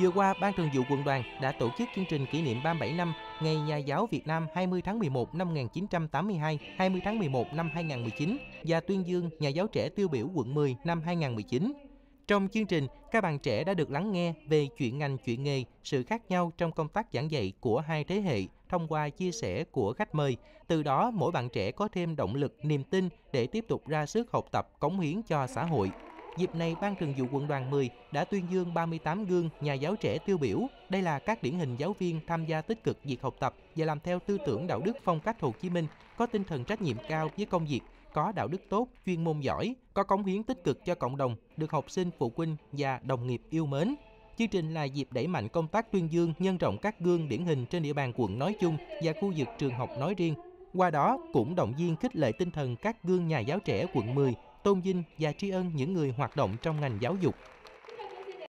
Vừa qua, Ban Thường vụ quận đoàn đã tổ chức chương trình kỷ niệm 37 năm Ngày Nhà giáo Việt Nam 20 tháng 11 năm 1982, 20 tháng 11 năm 2019 và tuyên dương Nhà giáo trẻ tiêu biểu quận 10 năm 2019. Trong chương trình, các bạn trẻ đã được lắng nghe về chuyện ngành chuyện nghề, sự khác nhau trong công tác giảng dạy của hai thế hệ thông qua chia sẻ của khách mời. Từ đó, mỗi bạn trẻ có thêm động lực, niềm tin để tiếp tục ra sức học tập, cống hiến cho xã hội. Dịp này, Ban Thường vụ quận đoàn 10 đã tuyên dương 38 gương nhà giáo trẻ tiêu biểu. Đây là các điển hình giáo viên tham gia tích cực việc học tập và làm theo tư tưởng đạo đức phong cách Hồ Chí Minh, có tinh thần trách nhiệm cao với công việc, có đạo đức tốt, chuyên môn giỏi, có cống hiến tích cực cho cộng đồng, được học sinh, phụ huynh và đồng nghiệp yêu mến. Chương trình là dịp đẩy mạnh công tác tuyên dương, nhân rộng các gương điển hình trên địa bàn quận nói chung và khu vực trường học nói riêng. Qua đó cũng động viên khích lệ tinh thần các gương nhà giáo trẻ quận 10 tôn vinh và tri ân những người hoạt động trong ngành giáo dục.